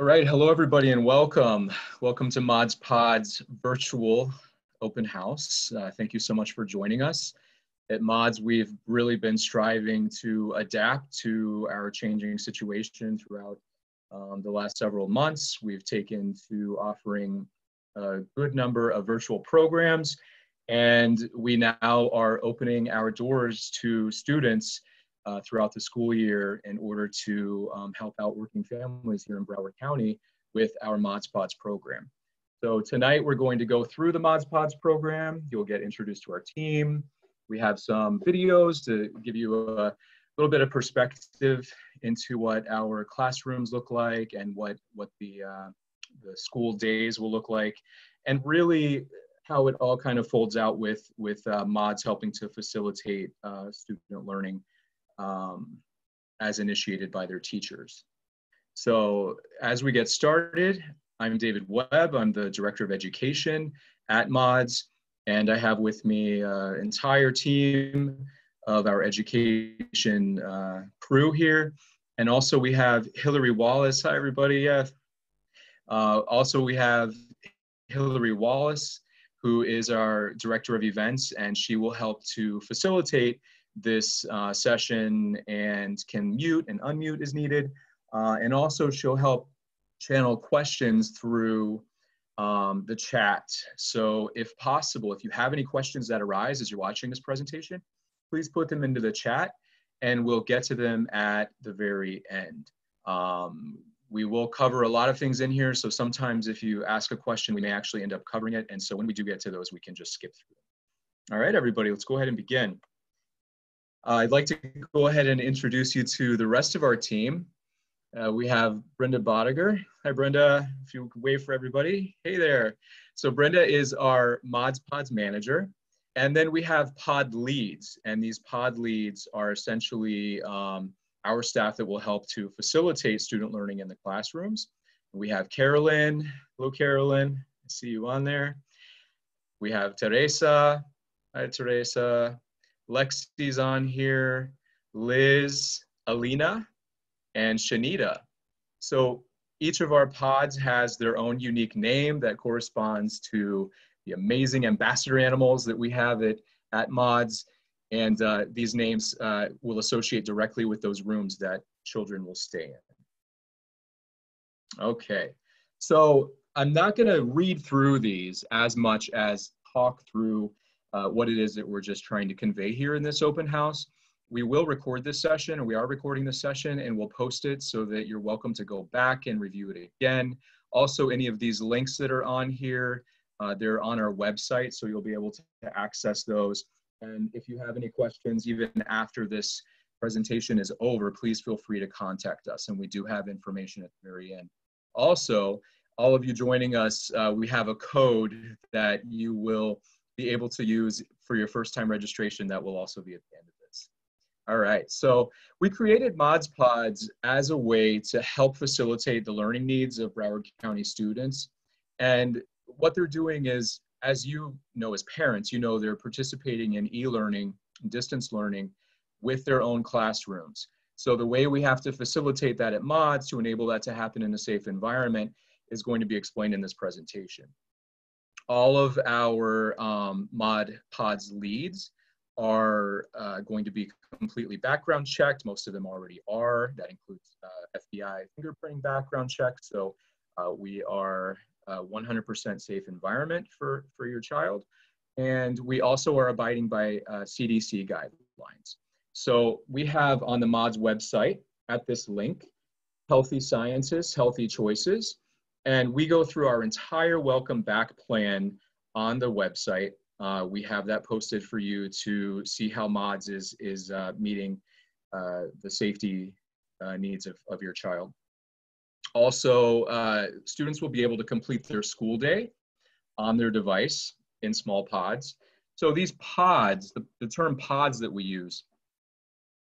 All right, hello everybody and welcome. Welcome to Mods Pod's virtual open house. Uh, thank you so much for joining us. At Mods, we've really been striving to adapt to our changing situation throughout um, the last several months. We've taken to offering a good number of virtual programs and we now are opening our doors to students uh, throughout the school year in order to um, help out working families here in Broward County with our Mods Pods program. So tonight we're going to go through the Mods Pods program. You'll get introduced to our team. We have some videos to give you a little bit of perspective into what our classrooms look like and what, what the, uh, the school days will look like. And really how it all kind of folds out with, with uh, mods helping to facilitate uh, student learning um, as initiated by their teachers. So as we get started, I'm David Webb. I'm the Director of Education at MODS, and I have with me an uh, entire team of our education uh, crew here. And also we have Hillary Wallace. Hi, everybody. Yeah. Uh, also, we have Hillary Wallace, who is our Director of Events, and she will help to facilitate this uh, session and can mute and unmute as needed. Uh, and also she'll help channel questions through um, the chat. So if possible, if you have any questions that arise as you're watching this presentation, please put them into the chat and we'll get to them at the very end. Um, we will cover a lot of things in here. So sometimes if you ask a question, we may actually end up covering it. And so when we do get to those, we can just skip through. All right, everybody, let's go ahead and begin. Uh, I'd like to go ahead and introduce you to the rest of our team. Uh, we have Brenda Bodiger. Hi, Brenda. If you wave for everybody. Hey there. So Brenda is our Mods Pods manager. And then we have pod leads. And these pod leads are essentially um, our staff that will help to facilitate student learning in the classrooms. We have Carolyn. Hello, Carolyn. I see you on there. We have Teresa. Hi, Teresa. Lexi's on here, Liz, Alina, and Shanita. So each of our pods has their own unique name that corresponds to the amazing ambassador animals that we have at, at Mods. And uh, these names uh, will associate directly with those rooms that children will stay in. Okay, so I'm not gonna read through these as much as talk through uh, what it is that we're just trying to convey here in this open house. We will record this session, and we are recording this session, and we'll post it so that you're welcome to go back and review it again. Also, any of these links that are on here, uh, they're on our website, so you'll be able to access those. And if you have any questions, even after this presentation is over, please feel free to contact us, and we do have information at the very end. Also, all of you joining us, uh, we have a code that you will be able to use for your first time registration that will also be at the end of this. All right, so we created Mods Pods as a way to help facilitate the learning needs of Broward County students. And what they're doing is, as you know as parents, you know they're participating in e-learning, distance learning with their own classrooms. So the way we have to facilitate that at MODS to enable that to happen in a safe environment is going to be explained in this presentation all of our um, mod pods leads are uh, going to be completely background checked. Most of them already are. That includes uh, FBI fingerprinting background check. So uh, we are 100% uh, safe environment for, for your child. And we also are abiding by CDC uh, guidelines. So we have on the MODS website at this link, Healthy Sciences, Healthy Choices. And we go through our entire welcome back plan on the website. Uh, we have that posted for you to see how MODS is, is uh, meeting uh, the safety uh, needs of, of your child. Also, uh, students will be able to complete their school day on their device in small pods. So these pods, the, the term pods that we use,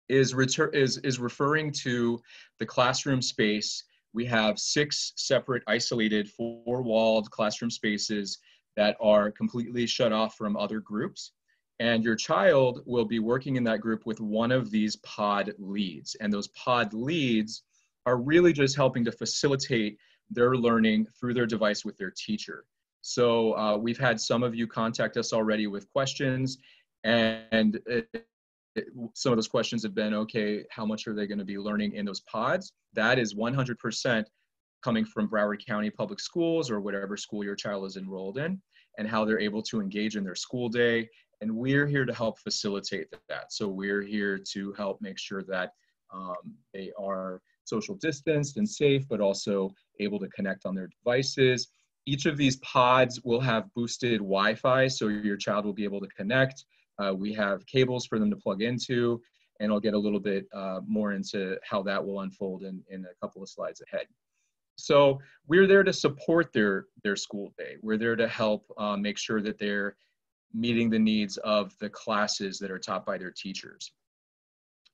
is, is, is referring to the classroom space we have six separate isolated four-walled classroom spaces that are completely shut off from other groups. And your child will be working in that group with one of these pod leads. And those pod leads are really just helping to facilitate their learning through their device with their teacher. So uh, we've had some of you contact us already with questions, and some of those questions have been, okay, how much are they going to be learning in those pods? That is 100% coming from Broward County Public Schools or whatever school your child is enrolled in, and how they're able to engage in their school day. And we're here to help facilitate that. So we're here to help make sure that um, they are social distanced and safe, but also able to connect on their devices. Each of these pods will have boosted Wi-Fi, so your child will be able to connect. Uh, we have cables for them to plug into, and I'll get a little bit uh, more into how that will unfold in, in a couple of slides ahead. So we're there to support their, their school day. We're there to help uh, make sure that they're meeting the needs of the classes that are taught by their teachers.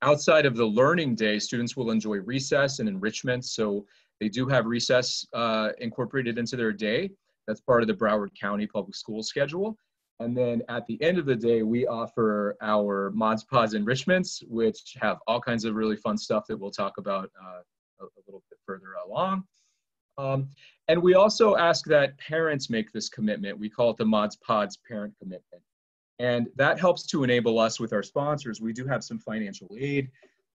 Outside of the learning day, students will enjoy recess and enrichment. So they do have recess uh, incorporated into their day. That's part of the Broward County Public School schedule. And then at the end of the day, we offer our Mods Pods enrichments, which have all kinds of really fun stuff that we'll talk about uh, a, a, little bit further along. Um, and we also ask that parents make this commitment. We call it the Mods Pods parent commitment. And that helps to enable us with our sponsors. We do have some financial aid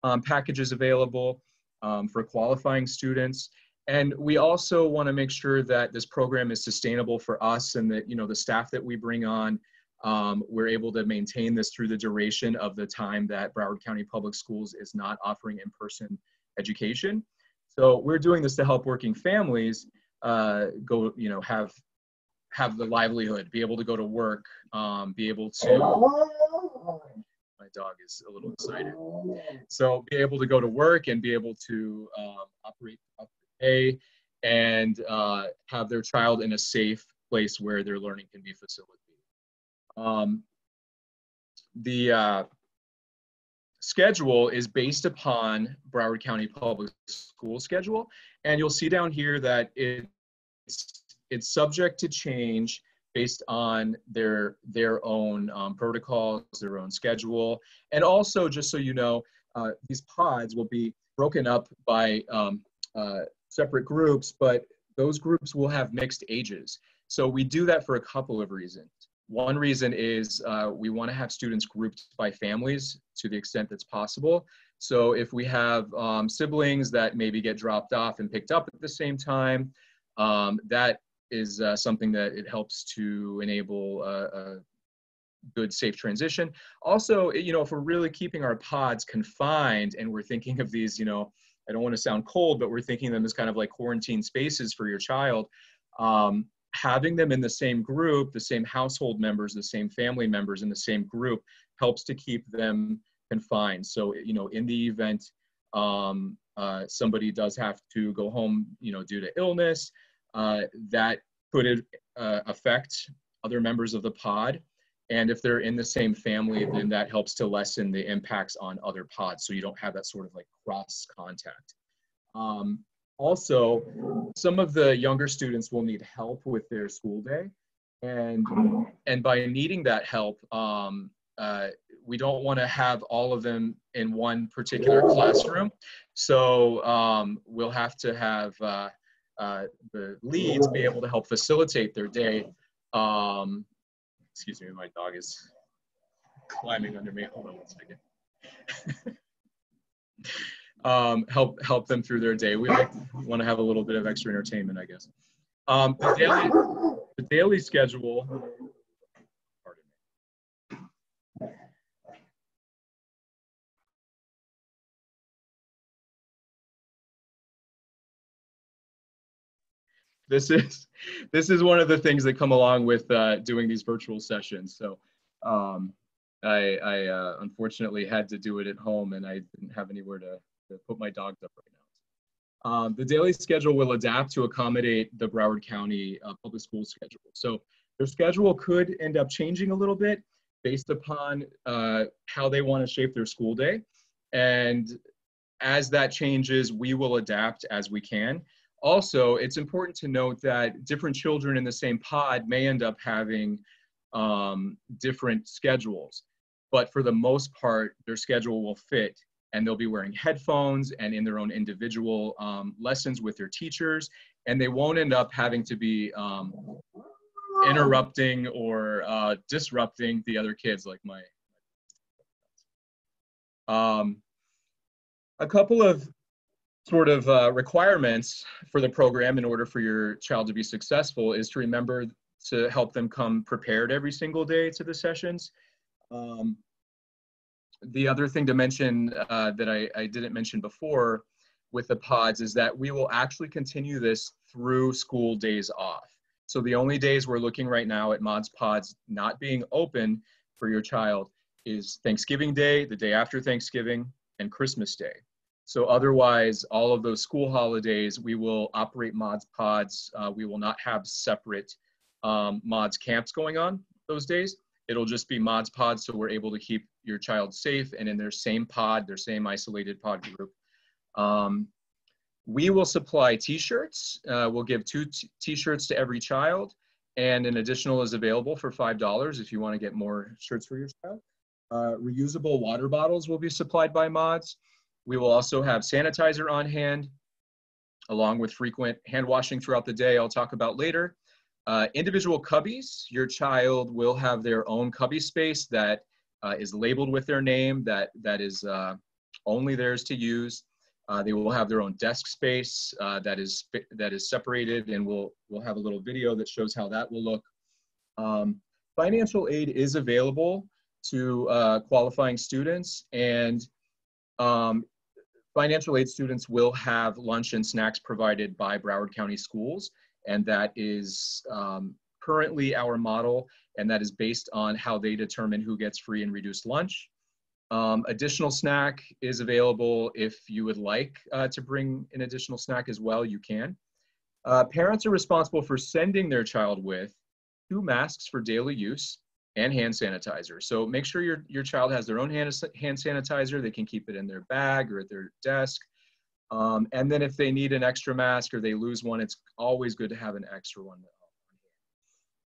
um, packages available um, for qualifying students. And we also want to make sure that this program is sustainable for us and that, you know, the staff that we bring on, um, we're able to maintain this through the duration of the time that Broward County Public Schools is not offering in-person education. So we're doing this to help working families uh, go, you know, have have the livelihood, be able to go to work, um, be able to. My dog is a little excited. So be able to go to work and be able to um, operate throughout day and uh, have their child in a safe place where their learning can be facilitated. Um, the uh, schedule is based upon Broward County Public School schedule, and you'll see down here that it's it's subject to change based on their their own um, protocols, their own schedule, and also just so you know, uh, these pods will be broken up by um, uh, separate groups, but those groups will have mixed ages. So we do that for a couple of reasons. One reason is uh, we want to have students grouped by families to the extent that's possible. So if we have um, siblings that maybe get dropped off and picked up at the same time, um, that is uh, something that it helps to enable a, a good safe transition also you know if we're really keeping our pods confined and we're thinking of these you know i don't want to sound cold but we're thinking them as kind of like quarantine spaces for your child um, having them in the same group the same household members the same family members in the same group helps to keep them confined so you know in the event um, uh, somebody does have to go home you know due to illness uh, that could uh, affect other members of the pod. And if they're in the same family, then that helps to lessen the impacts on other pods. So you don't have that sort of like cross contact. Um, also, some of the younger students will need help with their school day. And, and by needing that help, um, uh, we don't want to have all of them in one particular classroom. So um, we'll have to have uh, uh, the leads be able to help facilitate their day. Um, excuse me, my dog is climbing under me. Hold on one second. um, help help them through their day. We like, want to have a little bit of extra entertainment, I guess. Um, the daily the daily schedule this is this is one of the things that come along with uh, doing these virtual sessions. So um, I, I uh, unfortunately had to do it at home, and I didn't have anywhere to, to put my dogs up right now. Um, the daily schedule will adapt to accommodate the Broward County uh, public school schedule. So their schedule could end up changing a little bit based upon uh, how they want to shape their school day. And as that changes, we will adapt as we can. Also, it's important to note that different children in the same pod may end up having um, different schedules, but for the most part, their schedule will fit and they'll be wearing headphones and in their own individual um, lessons with their teachers, and they won't end up having to be um, interrupting or uh, disrupting the other kids like my. Um, a couple of sort of uh, requirements for the program in order for your child to be successful is to remember to help them come prepared every single day to the sessions. Um, the other thing to mention uh, that I, I didn't mention before with the pods is that we will actually continue this through school days off. So the only days we're looking right now at Mods Pods not being open for your child is Thanksgiving Day, the day after Thanksgiving, and Christmas Day. So otherwise, all of those school holidays, we will operate Mods Pods. Uh, we will not have separate um, Mods camps going on those days. It'll just be Mods Pods, so we're able to keep your child safe and in their same pod, their same isolated pod group. Um, we will supply t-shirts. Uh, we'll give two t-shirts to every child and an additional is available for $5 if you want to get more shirts for your child. Uh, reusable water bottles will be supplied by mods. We will also have sanitizer on hand along with frequent hand washing throughout the day I'll talk about later. Uh, individual cubbies, your child will have their own cubby space that uh, is labeled with their name that, that is uh, only theirs to use. Uh, they will have their own desk space uh, that is that is separated, and we'll we'll have a little video that shows how that will look. Um, financial aid is available to uh, qualifying students, and um, financial aid students will have lunch and snacks provided by Broward County Schools, and that is um, currently our model, and that is based on how they determine who gets free and reduced lunch. Um, additional snack is available if you would like uh, to bring an additional snack as well, you can. Uh, parents are responsible for sending their child with two masks for daily use and hand sanitizer. So make sure your, your child has their own hand, hand sanitizer. They can keep it in their bag or at their desk. Um, and then if they need an extra mask or they lose one, it's always good to have an extra one.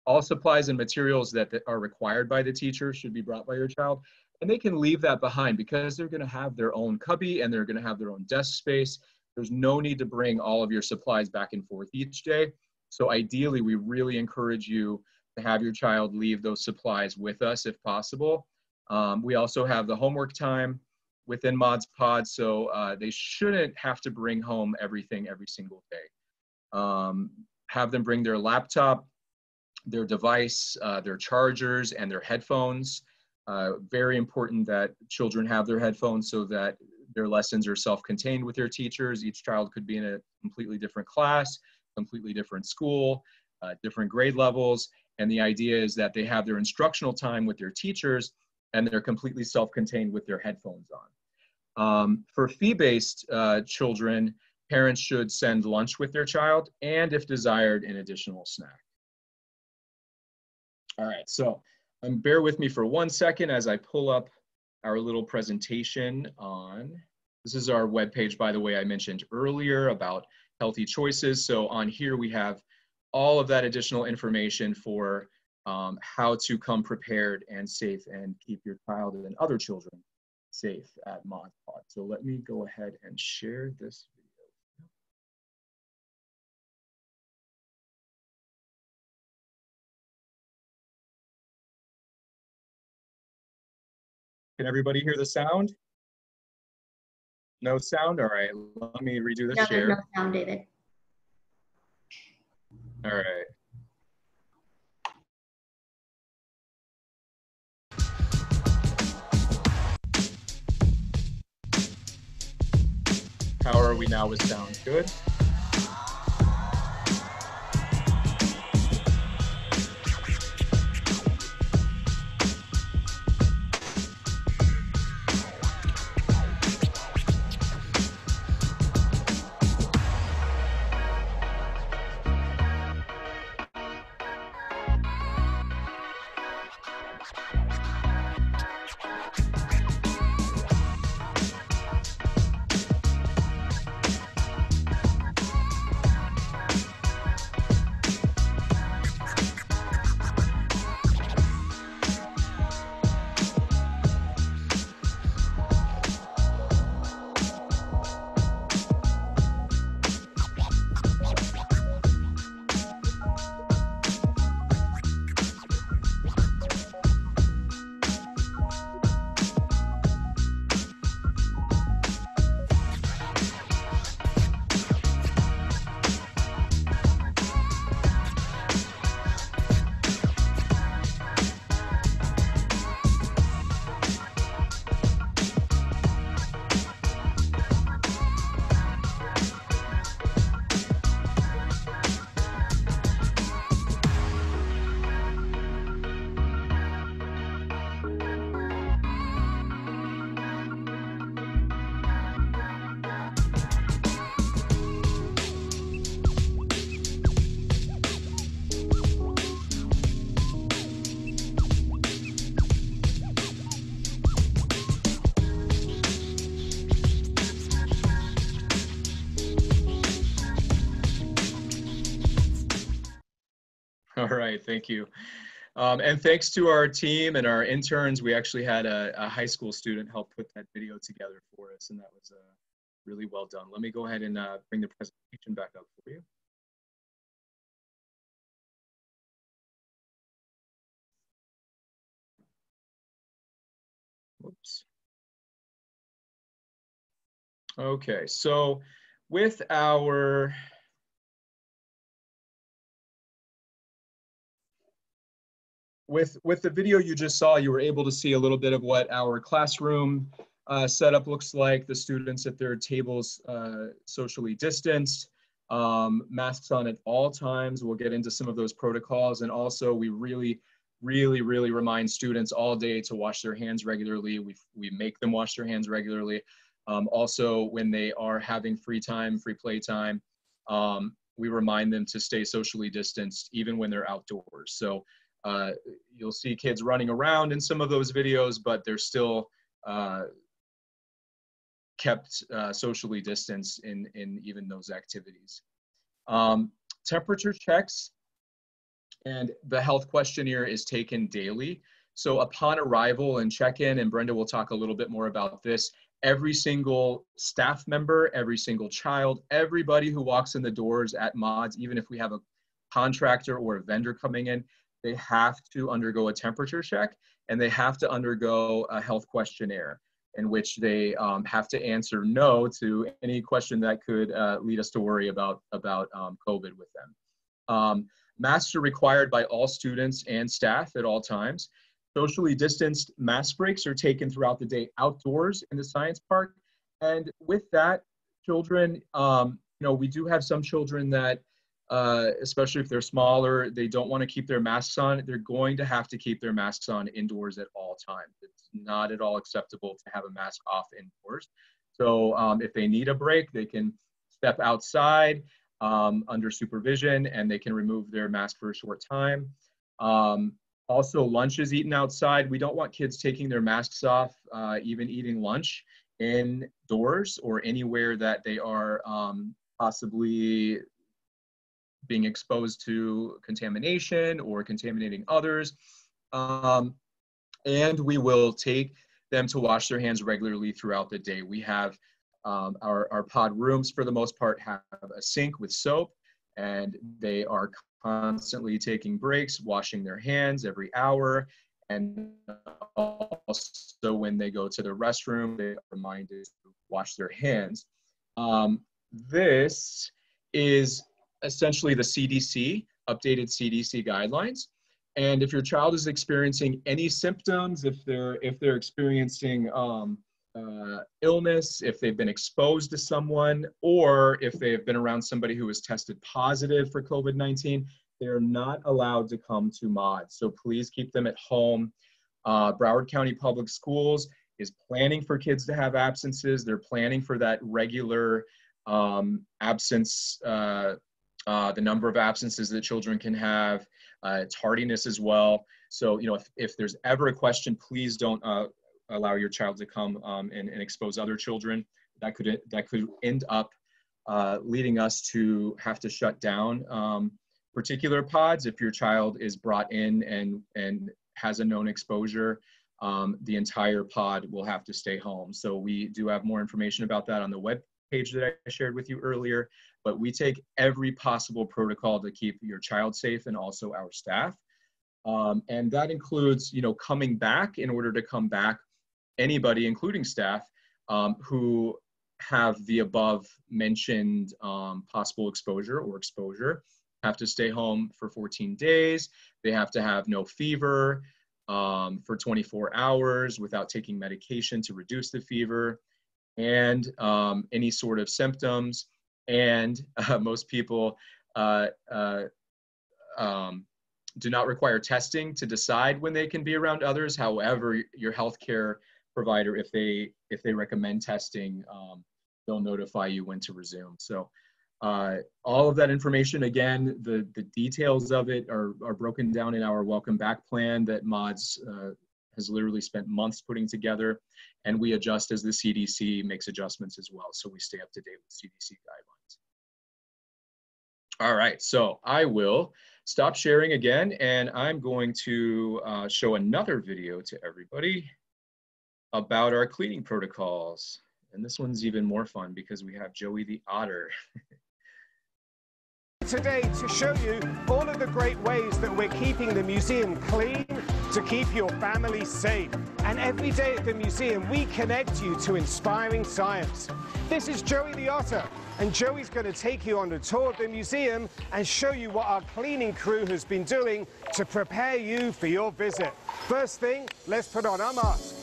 All supplies and materials that are required by the teacher should be brought by your child and they can leave that behind because they're going to have their own cubby and they're going to have their own desk space. There's no need to bring all of your supplies back and forth each day. So ideally, we really encourage you have your child leave those supplies with us if possible. Um, we also have the homework time within Mods Pod, so uh, they shouldn't have to bring home everything every single day. Um, have them bring their laptop, their device, uh, their chargers, and their headphones. Uh, very important that children have their headphones so that their lessons are self-contained with their teachers. Each child could be in a completely different class, completely different school, uh, different grade levels. And the idea is that they have their instructional time with their teachers and they're completely self-contained with their headphones on. Um, for fee-based uh, children, parents should send lunch with their child and if desired, an additional snack. All right, so um, bear with me for one second as I pull up our little presentation on, this is our webpage, by the way, I mentioned earlier about healthy choices. So on here we have all of that additional information for um, how to come prepared and safe and keep your child and other children safe at Mod Pod. So let me go ahead and share this video. Can everybody hear the sound? No sound? All right, let me redo the no, share. No sound, David. All right. How are we now with sound? Good? Right, thank you. Um, and thanks to our team and our interns, we actually had a, a, high school student help put that video together for us, and that was uh, really well done. Let me go ahead and uh, bring the presentation back up for you. Whoops. Okay, so with our with with the video you just saw, you were able to see a little bit of what our classroom uh, setup looks like. The students at their tables uh, socially distanced, um, masks on at all times. We'll get into some of those protocols, and also we really really, really remind students all day to wash their hands regularly. We, we make them wash their hands regularly. Um, also, when they are having free time, free play time, um, we remind them to stay socially distanced even when they're outdoors. So uh, you'll see kids running around in some of those videos, but they're still uh, kept uh, socially distanced in, in even those activities. Um, temperature checks and the health questionnaire is taken daily. So upon arrival and check-in, and Brenda will talk a little bit more about this, every single staff member, every single child, everybody who walks in the doors at MODS, even if we have a contractor or a vendor coming in, they have to undergo a temperature check and they have to undergo a health questionnaire in which they um, have to answer no to any question that could uh, lead us to worry about, about um, COVID with them. Um, Masks are required by all students and staff at all times. Socially distanced mask breaks are taken throughout the day outdoors in the science park. And with that, children, um, you know, we do have some children that, uh, especially if they're smaller, they don't want to keep their masks on. They're going to have to keep their masks on indoors at all times. It's not at all acceptable to have a mask off indoors. So um, if they need a break, they can step outside um, under supervision and they can remove their mask for a short time. Um, also, lunch is eaten outside. We don't want kids taking their masks off, uh, even eating lunch indoors or anywhere that they are um, possibly being exposed to contamination or contaminating others. Um, and we will take them to wash their hands regularly throughout the day. We have um, our, our pod rooms, for the most part, have a sink with soap, and they are constantly taking breaks, washing their hands every hour, and also when they go to the restroom, they are reminded to wash their hands. Um, this is essentially the CDC, updated CDC guidelines. And if your child is experiencing any symptoms, if they're if they're experiencing um, uh, illness, if they've been exposed to someone, or if they have been around somebody who was tested positive for COVID 19, they're not allowed to come to MOD. So please keep them at home. Uh, Broward County Public Schools is planning for kids to have absences. They're planning for that regular um, absence, uh, uh, the number of absences that children can have, uh, tardiness as well. So, you know, if, if there's ever a question, please don't uh, allow your child to come um, and, and, expose other children. That could that could end up uh, leading us to have to shut down um, particular pods if your child is brought in and and has a known exposure. Um, the entire pod will have to stay home. So we do have more information about that on the web page that I shared with you earlier. But we take every possible protocol to keep your child safe and also our staff. Um, and that includes, you know, coming back in order to come back anybody, including staff, um, who have the above mentioned um, possible exposure or exposure have to stay home for 14 days. They have to have no fever um, for 24 hours without taking medication to reduce the fever and um, any sort of symptoms. And uh, most people uh, uh, um, do not require testing to decide when they can be around others. However, your healthcare provider, if they if they recommend testing, um, they'll notify you when to resume. So uh, all of that information, again, the, the details of it are, are broken down in our welcome back plan that MODS uh, has literally spent months putting together, and we adjust as the CDC makes adjustments as well, so we stay up to date with CDC guidelines. All right, so I will stop sharing again, and I'm going to uh, show another video to everybody about our cleaning protocols. And this one's even more fun because we have Joey the Otter. Today to show you all of the great ways that we're keeping the museum clean to keep your family safe. And every day at the museum, we connect you to inspiring science. This is Joey the Otter, and Joey's going to take you on a tour of the museum and show you what our cleaning crew has been doing to prepare you for your visit. First thing, let's put on our mask.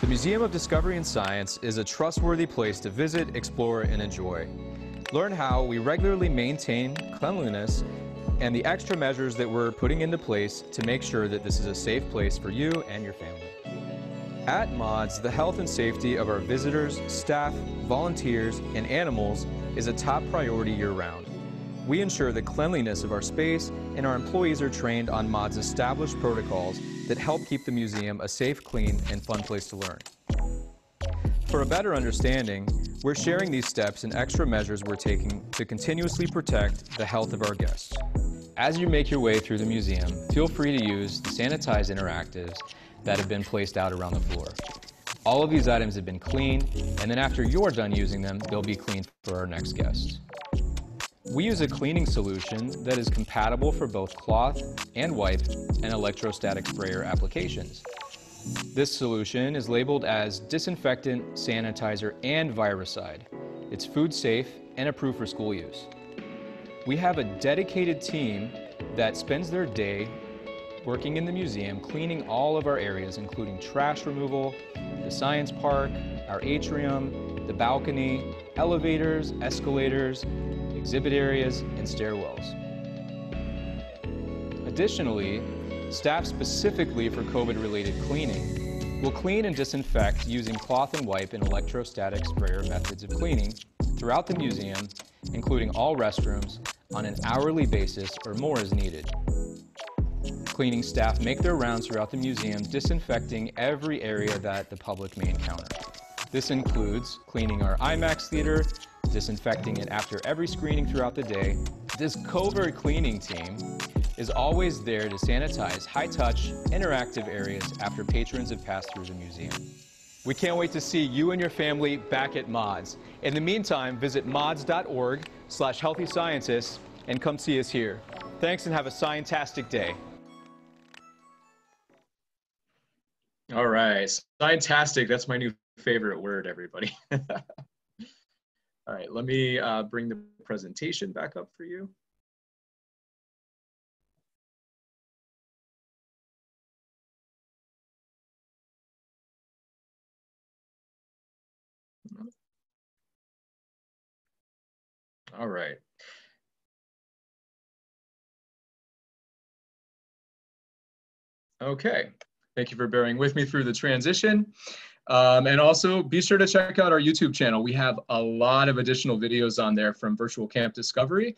The Museum of Discovery and Science is a trustworthy place to visit, explore, and enjoy. Learn how we regularly maintain cleanliness and the extra measures that we're putting into place to make sure that this is a safe place for you and your family. At MODS, the health and safety of our visitors, staff, volunteers, and animals is a top priority year-round. We ensure the cleanliness of our space and our employees are trained on MODS established protocols that help keep the museum a safe, clean, and fun place to learn. For a better understanding, we're sharing these steps and extra measures we're taking to continuously protect the health of our guests. As you make your way through the museum, feel free to use the sanitized interactives that have been placed out around the floor. All of these items have been cleaned, and then after you're done using them, they'll be cleaned for our next guests. We use a cleaning solution that is compatible for both cloth and wipe and electrostatic sprayer applications. This solution is labeled as disinfectant, sanitizer, and viricide. It's food safe and approved for school use. We have a dedicated team that spends their day working in the museum, cleaning all of our areas, including trash removal, the science park, our atrium, the balcony, elevators, escalators, exhibit areas, and stairwells. Additionally, Staff specifically for COVID-related cleaning will clean and disinfect using cloth and wipe and electrostatic sprayer methods of cleaning throughout the museum, including all restrooms, on an hourly basis or more as needed. Cleaning staff make their rounds throughout the museum, disinfecting every area that the public may encounter. This includes cleaning our IMAX theater, disinfecting it after every screening throughout the day. This COVID cleaning team is always there to sanitize high-touch, interactive areas after patrons have passed through the museum. We can't wait to see you and your family back at MODS. In the meantime, visit mods.org slash healthy scientists and come see us here. Thanks and have a scientastic day. All right, scientastic, that's my new favorite word, everybody. All right, let me uh, bring the presentation back up for you. All right. Okay, thank you for bearing with me through the transition. Um, and also be sure to check out our YouTube channel. We have a lot of additional videos on there from Virtual Camp Discovery,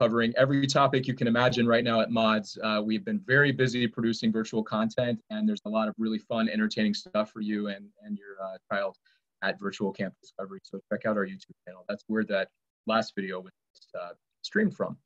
covering every topic you can imagine right now at MODS. Uh, we've been very busy producing virtual content and there's a lot of really fun, entertaining stuff for you and, and your uh, child at Virtual Camp Discovery. So check out our YouTube channel. That's where that last video was uh, streamed from.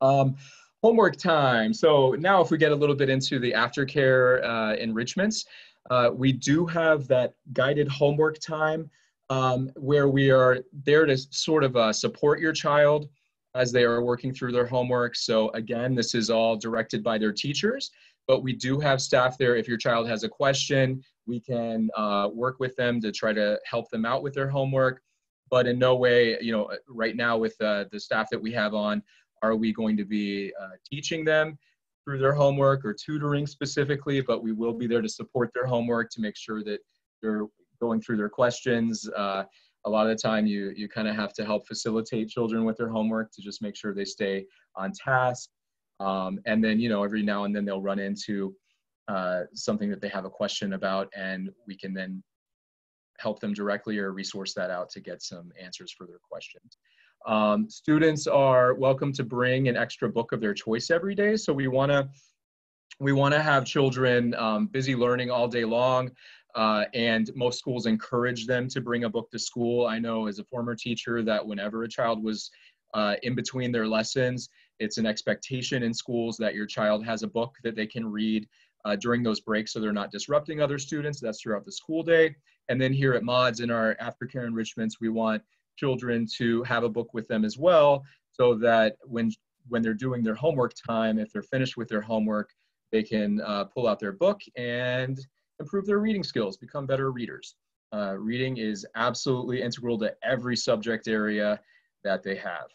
Um, homework time. So now if we get a little bit into the aftercare uh, enrichments, uh, we do have that guided homework time um, where we are there to sort of uh, support your child as they are working through their homework. So again, this is all directed by their teachers, but we do have staff there. If your child has a question, we can uh, work with them to try to help them out with their homework but in no way, you know, right now with uh, the staff that we have on, are we going to be uh, teaching them through their homework or tutoring specifically, but we will be there to support their homework to make sure that they're going through their questions. Uh, a lot of the time you, you kind of have to help facilitate children with their homework to just make sure they stay on task. Um, and then, you know, every now and then they'll run into uh, something that they have a question about and we can then help them directly or resource that out to get some answers for their questions. Um, students are welcome to bring an extra book of their choice every day. So we want to we want to have children um, busy learning all day long. Uh, and most schools encourage them to bring a book to school. I know as a former teacher that whenever a child was uh, in between their lessons, it's an expectation in schools that your child has a book that they can read uh, during those breaks so they're not disrupting other students. That's throughout the school day. And then here at MODS in our aftercare enrichments, we want children to have a book with them as well so that when when they're doing their homework time, if they're finished with their homework, they can uh, pull out their book and improve their reading skills, become better readers. Uh, reading is absolutely integral to every subject area that they have.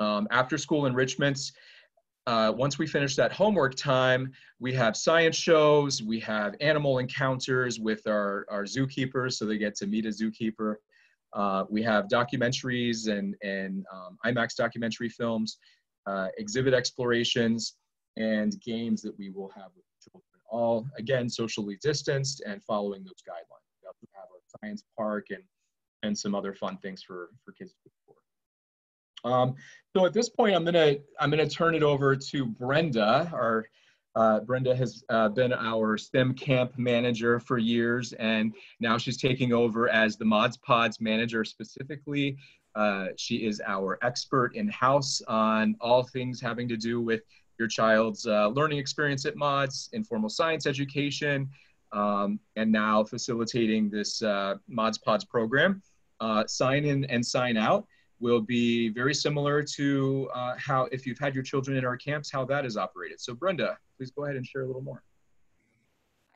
Um, after school enrichments, uh, once we finish that homework time, we have science shows, we have animal encounters with our, our zookeepers, so they get to meet a zookeeper. Uh, we have documentaries and, and um, IMAX documentary films, uh, exhibit explorations, and games that we will have with children. All, again, socially distanced and following those guidelines. We also have our science park and, and some other fun things for, for kids to explore. Um, so at this point, I'm gonna I'm gonna turn it over to Brenda. Our uh, Brenda has uh, been our STEM camp manager for years, and now she's taking over as the Mods Pods manager specifically. Uh, she is our expert in house on all things having to do with your child's uh, learning experience at Mods, informal science education, um, and now facilitating this uh, Mods Pods program. Uh, sign in and sign out will be very similar to uh, how, if you've had your children in our camps, how that is operated. So Brenda, please go ahead and share a little more.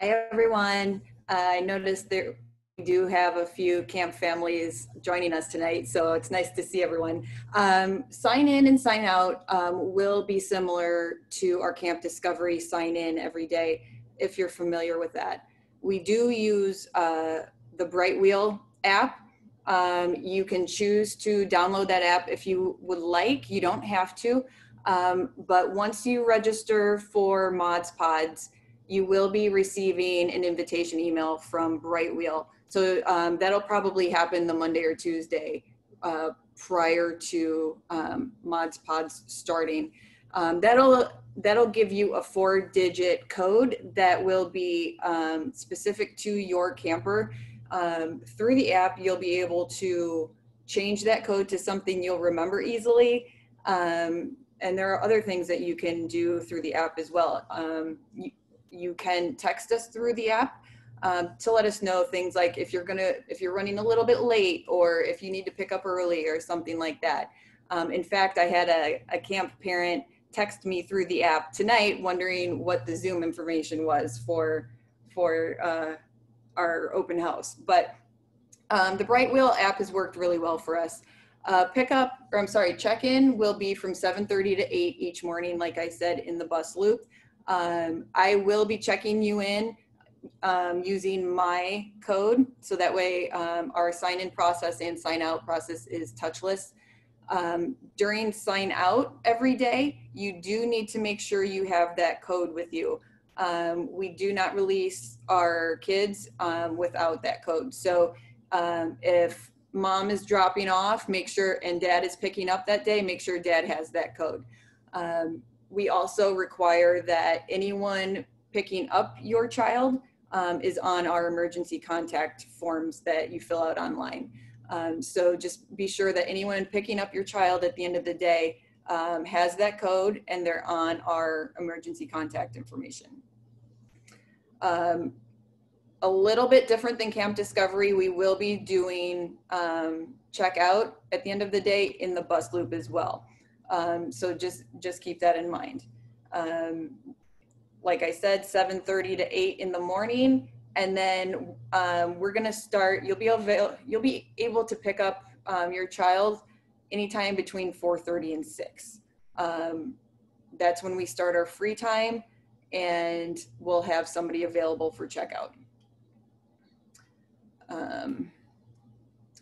Hi, everyone. I noticed that we do have a few camp families joining us tonight, so it's nice to see everyone. Um, sign in and sign out um, will be similar to our Camp Discovery sign in every day, if you're familiar with that. We do use uh, the Brightwheel app um, you can choose to download that app if you would like. You don't have to. Um, but once you register for Mods Pods, you will be receiving an invitation email from Brightwheel. So um, that'll probably happen the Monday or Tuesday uh, prior to um, Mods Pods starting. Um, that'll that'll give you a four-digit code that will be um, specific to your camper um, through the app, you'll be able to change that code to something you'll remember easily. Um, and there are other things that you can do through the app as well. Um, you, you, can text us through the app um, to let us know things like if you're gonna if you're running a little bit late or if you need to pick up early or something like that. Um, in fact, I had a, a camp parent text me through the app tonight, wondering what the Zoom information was for for uh, our open house. But um, the Brightwheel app has worked really well for us. Uh, pickup, or I'm sorry, check-in will be from 7.30 to 8 each morning, like I said, in the bus loop. Um, I will be checking you in um, using my code, so that way um, our sign-in process and sign-out process is touchless. Um, during sign out every day, you do need to make sure you have that code with you. Um, we do not release our kids um, without that code. So um, if mom is dropping off, make sure, and dad is picking up that day, make sure dad has that code. Um, we also require that anyone picking up your child um, is on our emergency contact forms that you fill out online. Um, so just be sure that anyone picking up your child at the end of the day has that code and they're on our emergency contact information. Um, a little bit different than Camp Discovery, we will be doing um, checkout at the end of the day in the bus loop as well. Um, so just just keep that in mind. Um, like I said, 7:30 to 8 in the morning, and then um, we're gonna start. You'll be able you'll be able to pick up um, your child anytime between 4:30 and 6. Um, that's when we start our free time and we'll have somebody available for checkout. Um,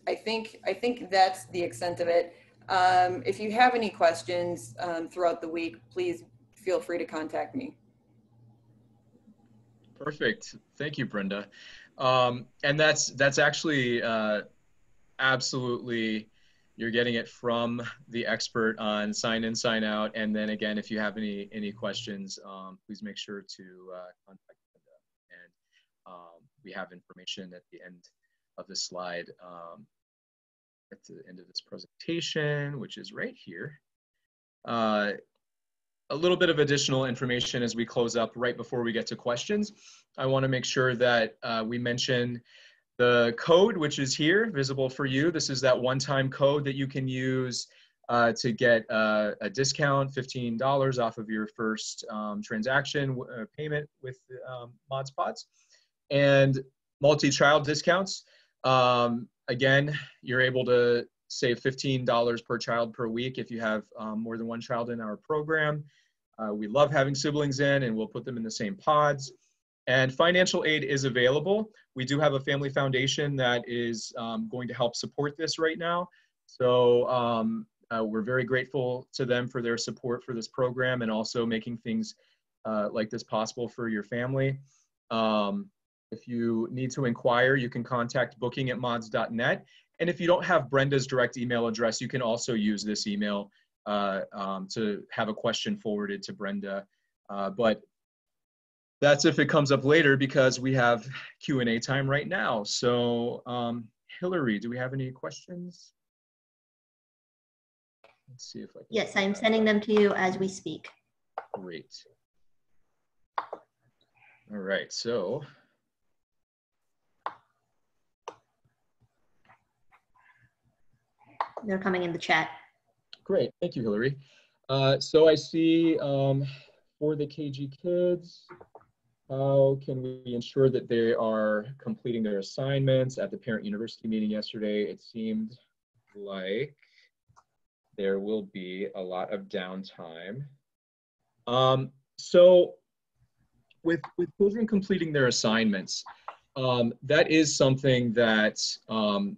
I think I think that's the extent of it. Um, if you have any questions um, throughout the week, please feel free to contact me. Perfect. Thank you, Brenda. Um, and that's that's actually uh, absolutely you're getting it from the expert on sign in, sign out. And then again, if you have any any questions, um, please make sure to uh, contact Linda. And um, we have information at the end of the slide um, at the end of this presentation, which is right here. Uh, a little bit of additional information as we close up right before we get to questions. I want to make sure that uh, we mention the code, which is here, visible for you. This is that one-time code that you can use uh, to get uh, a discount, $15 off of your first um, transaction uh, payment with um, ModsPods. And multi-child discounts. Um, again, you're able to save $15 per child per week if you have um, more than one child in our program. Uh, we love having siblings in and we'll put them in the same pods. And financial aid is available. We do have a family foundation that is um, going to help support this right now. So um, uh, we're very grateful to them for their support for this program and also making things uh, like this possible for your family. Um, if you need to inquire, you can contact booking at mods.net. And if you don't have Brenda's direct email address, you can also use this email uh, um, to have a question forwarded to Brenda. Uh, but that's if it comes up later because we have Q&A time right now. So um, Hillary, do we have any questions? Let's see if I Yes, I'm sending them to you as we speak. Great. All right, so They're coming in the chat. Great, thank you, Hillary. Uh, so I see um, for the KG kids, how can we ensure that they are completing their assignments? At the parent university meeting yesterday, it seemed like there will be a lot of downtime. Um, so with, with children completing their assignments, um, that is something that um,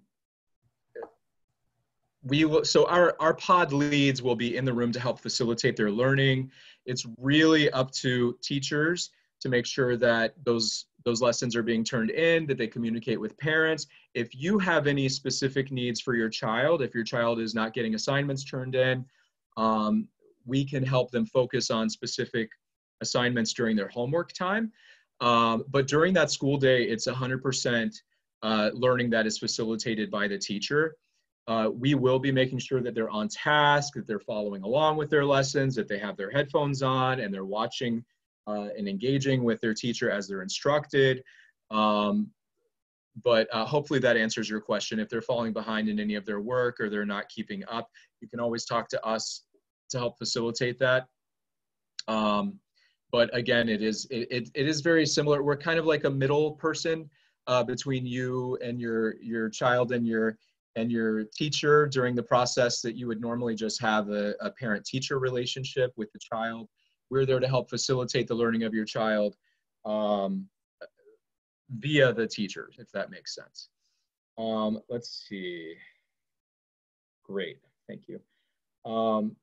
we will, so our, our pod leads will be in the room to help facilitate their learning. It's really up to teachers to make sure that those those lessons are being turned in, that they communicate with parents. If you have any specific needs for your child, if your child is not getting assignments turned in, um, we can help them focus on specific assignments during their homework time. Um, but during that school day, it's 100% uh, learning that is facilitated by the teacher. Uh, we will be making sure that they're on task, that they're following along with their lessons, that they have their headphones on and they're watching uh, and engaging with their teacher as they're instructed. Um, but uh, hopefully that answers your question. If they're falling behind in any of their work or they're not keeping up, you can always talk to us to help facilitate that. Um, but again, it is it, it, it is very similar. We're kind of like a middle person uh, between you and your your child and your and your teacher during the process that you would normally just have a, a parent-teacher relationship with the child. We're there to help facilitate the learning of your child um, via the teachers, if that makes sense. Um, let's see. Great, thank you. Um,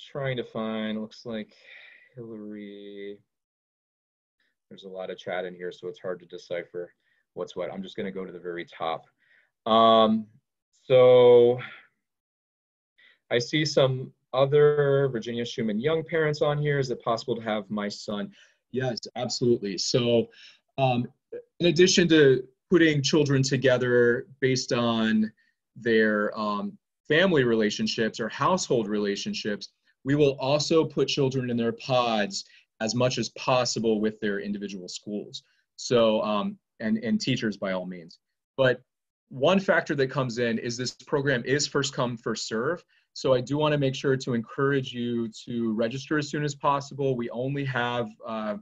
trying to find, looks like Hillary. There's a lot of chat in here, so it's hard to decipher what's what. I'm just gonna go to the very top. Um, so I see some other Virginia Shuman Young parents on here. Is it possible to have my son? Yes, absolutely. So um, in addition to putting children together based on their um, family relationships or household relationships, we will also put children in their pods as much as possible with their individual schools. So, um, and, and teachers by all means. But one factor that comes in is this program is first come, first serve. So I do want to make sure to encourage you to register as soon as possible. We only have uh,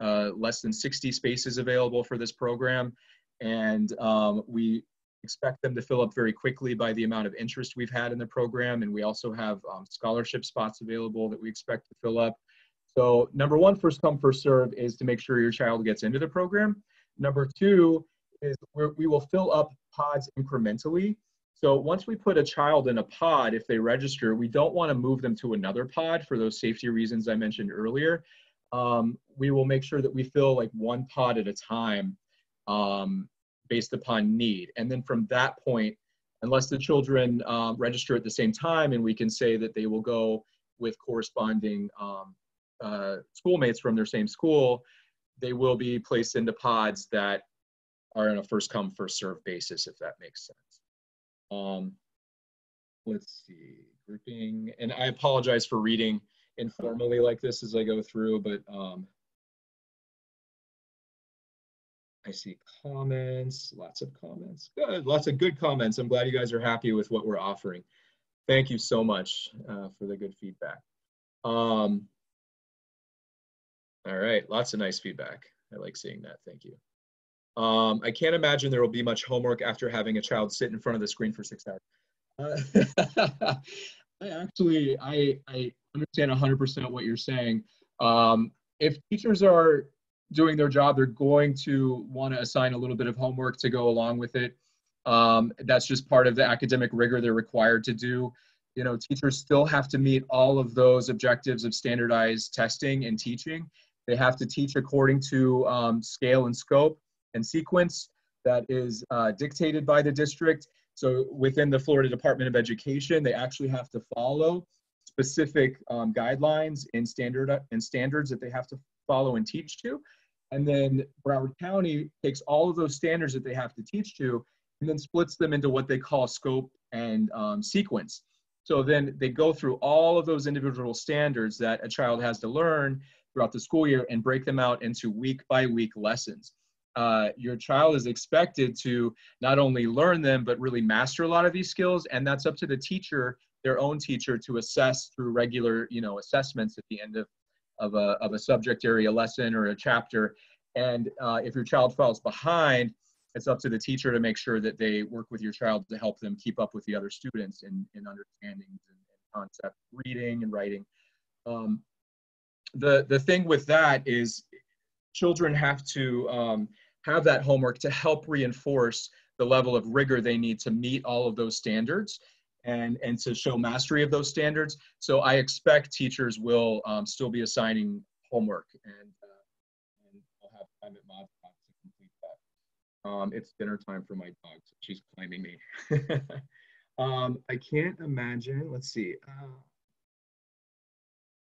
uh, less than 60 spaces available for this program. And um, we expect them to fill up very quickly by the amount of interest we've had in the program. And we also have um, scholarship spots available that we expect to fill up. So number one, first come, first serve is to make sure your child gets into the program. Number two is we will fill up pods incrementally. So once we put a child in a pod, if they register, we don't want to move them to another pod for those safety reasons I mentioned earlier. Um, we will make sure that we fill like one pod at a time um, based upon need. And then from that point, unless the children um, register at the same time and we can say that they will go with corresponding um, uh, schoolmates from their same school, they will be placed into pods that are on a first come, first serve basis, if that makes sense. Um, let's see, grouping, and I apologize for reading informally like this as I go through, but um, I see comments, lots of comments. Good, lots of good comments. I'm glad you guys are happy with what we're offering. Thank you so much uh, for the good feedback. Um, all right, lots of nice feedback. I like seeing that. Thank you. Um, I can't imagine there will be much homework after having a child sit in front of the screen for six hours. Uh, I actually, I, I understand 100% what you're saying. Um, if teachers are doing their job, they're going to want to assign a little bit of homework to go along with it. Um, that's just part of the academic rigor they're required to do. You know, teachers still have to meet all of those objectives of standardized testing and teaching. They have to teach according to um, scale and scope and sequence that is uh, dictated by the district. So within the Florida Department of Education, they actually have to follow specific um, guidelines and standard and standards that they have to follow and teach to. And then Broward County takes all of those standards that they have to teach to and then splits them into what they call scope and um, sequence. So then they go through all of those individual standards that a child has to learn throughout the school year and break them out into week by week lessons. Uh, your child is expected to not only learn them, but really master a lot of these skills. And that's up to the teacher, their own teacher, to assess through regular, you know, assessments at the end of, of, a, of a subject area lesson or a chapter. And uh, if your child falls behind, it's up to the teacher to make sure that they work with your child to help them keep up with the other students in, in understanding and, and concept reading and writing. Um, the the thing with that is children have to um, have that homework to help reinforce the level of rigor they need to meet all of those standards and and to show mastery of those standards. So i expect teachers will um, still be assigning homework and, uh, and i'll have time at mod to complete that. Um, it's dinner time for my dog so she's claiming me. Um, i can't imagine let's see uh,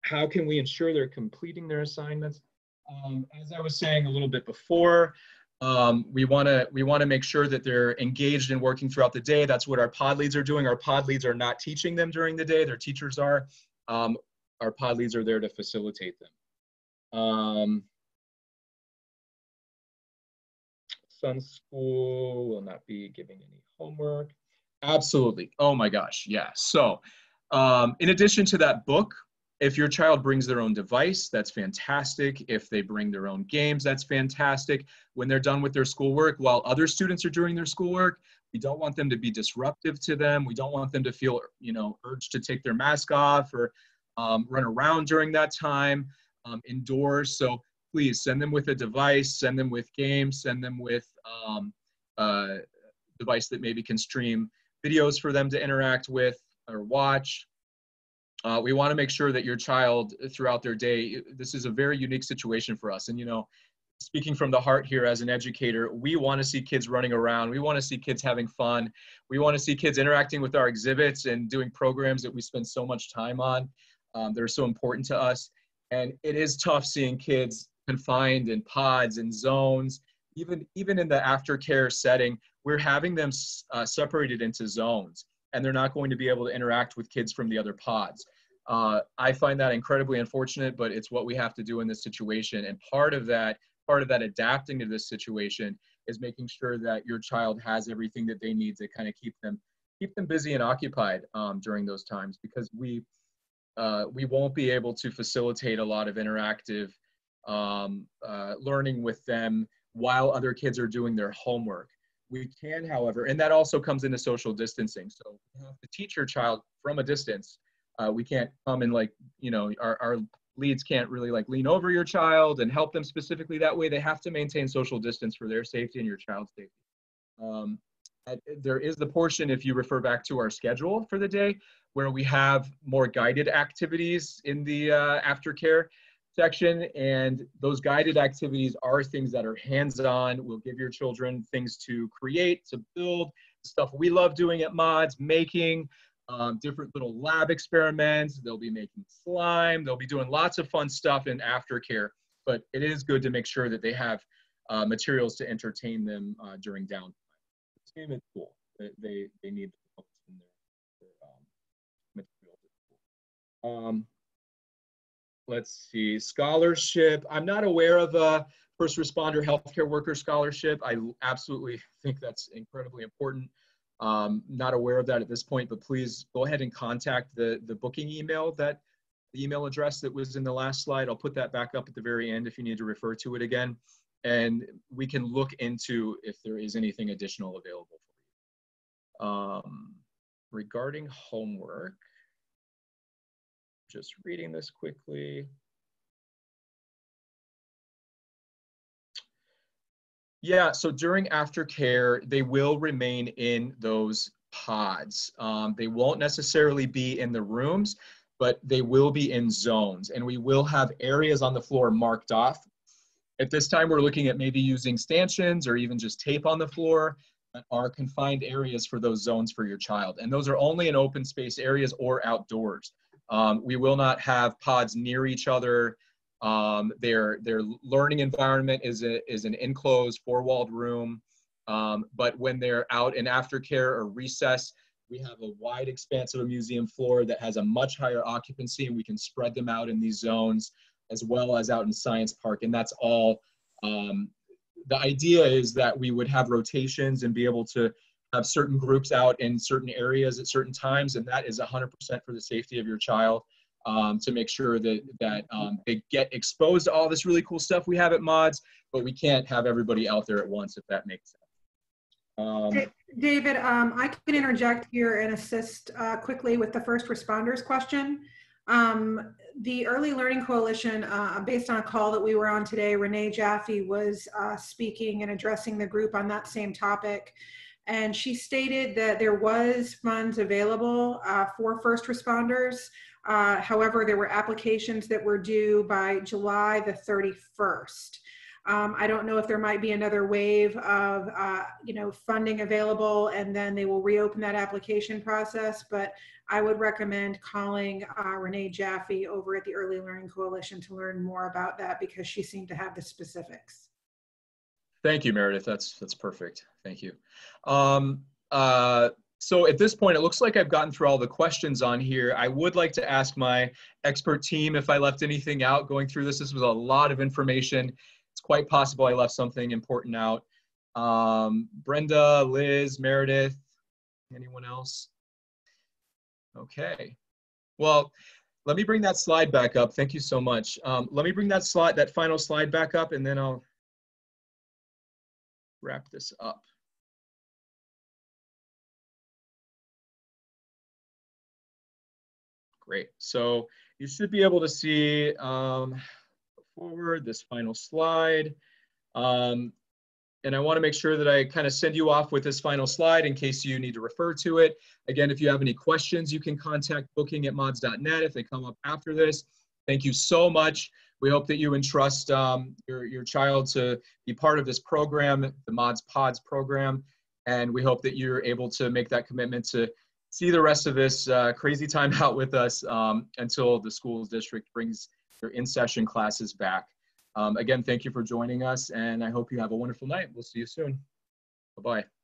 how can we ensure they're completing their assignments? Um, as I was saying a little bit before, um, we want to we want to make sure that they're engaged in working throughout the day. That's what our pod leads are doing. Our pod leads are not teaching them during the day. Their teachers are. Um, our pod leads are there to facilitate them. Um, Sun School will not be giving any homework. Absolutely. Oh my gosh. Yeah. So, um, in addition to that book, if your child brings their own device, that's fantastic. If they bring their own games, that's fantastic. When they're done with their schoolwork, while other students are doing their schoolwork, we don't want them to be disruptive to them. We don't want them to feel, you know, urged to take their mask off or um, run around during that time um, indoors. So please send them with a device, send them with games, send them with um, a device that maybe can stream videos for them to interact with or watch. Uh, we want to make sure that your child throughout their day, this is a very unique situation for us. And, you know, speaking from the heart here as an educator, we want to see kids running around. We want to see kids having fun. We want to see kids interacting with our exhibits and doing programs that we spend so much time on um, that are so important to us. And it is tough seeing kids confined in pods and zones. Even, even in the aftercare setting, we're having them uh, separated into zones and they're not going to be able to interact with kids from the other pods. Uh, I find that incredibly unfortunate, but it's what we have to do in this situation. And part of that, part of that adapting to this situation is making sure that your child has everything that they need to kind of keep them keep them busy and occupied um, during those times because we uh, we won't be able to facilitate a lot of interactive um, uh, learning with them while other kids are doing their homework. We can, however, and that also comes into social distancing. So you have to teach your child from a distance. Uh, we can't come and like, you know, our, our leads can't really like lean over your child and help them specifically that way. They have to maintain social distance for their safety and your child's safety. Um, there is the portion, if you refer back to our schedule for the day, where we have more guided activities in the uh, aftercare section. And those guided activities are things that are hands-on. We'll give your children things to create, to build, stuff we love doing at Mods, making, um, different little lab experiments. They'll be making slime. They'll be doing lots of fun stuff in aftercare. But it is good to make sure that they have uh, materials to entertain them uh, during downtime. Same at. They, they, they need in their, their um, Um, let's see, scholarship. I'm not aware of a first responder healthcare worker scholarship. I absolutely think that's incredibly important. Um, not aware of that at this point, but please go ahead and contact the, the booking email that the email address that was in the last slide. I'll put that back up at the very end if you need to refer to it again. And we can look into if there is anything additional available for you. Um, regarding homework, just reading this quickly. Yeah, so during aftercare, they will remain in those pods. Um, they won't necessarily be in the rooms, but they will be in zones. And we will have areas on the floor marked off. At this time, we're looking at maybe using stanchions or even just tape on the floor are confined areas for those zones for your child. And those are only in open space areas or outdoors. Um, we will not have pods near each other. Um, their, their learning environment is, a, is an enclosed four-walled room. Um, but when they're out in aftercare or recess, we have a wide expanse of a museum floor that has a much higher occupancy and we can spread them out in these zones as well as out in Science Park. And that's all, um, the idea is that we would have rotations and be able to have certain groups out in certain areas at certain times. And that is 100% for the safety of your child um, to make sure that, that um, they get exposed to all this really cool stuff we have at MODS, but we can't have everybody out there at once if that makes sense. Um, David, um, I can interject here and assist uh, quickly with the first responders question. Um, the Early Learning Coalition, uh, based on a call that we were on today, Renee Jaffe was uh, speaking and addressing the group on that same topic. And she stated that there was funds available uh, for first responders. Uh, however, there were applications that were due by July the 31st. Um, I don't know if there might be another wave of, uh, you know, funding available and then they will reopen that application process. But I would recommend calling uh, Renee Jaffe over at the Early Learning Coalition to learn more about that because she seemed to have the specifics. Thank you, Meredith. That's that's perfect. Thank you. Um, uh, so at this point, it looks like I've gotten through all the questions on here. I would like to ask my expert team if I left anything out going through this. This was a lot of information it's quite possible I left something important out. Um, Brenda, Liz, Meredith, anyone else? Okay. Well, let me bring that slide back up. Thank you so much. Um, let me bring that slide, that final slide back up, and then I'll wrap this up. Great. So you should be able to see um, forward, this final slide. Um, and I wanna make sure that I kind of send you off with this final slide in case you need to refer to it. Again, if you have any questions, you can contact booking at mods.net if they come up after this. Thank you so much. We hope that you entrust um, your, your child to be part of this program, the Mods Pods program. And we hope that you're able to make that commitment to see the rest of this uh, crazy time out with us um, until the school district brings your in-session classes back. Um, again, thank you for joining us, and I hope you have a wonderful night. We'll see you soon. Bye-bye.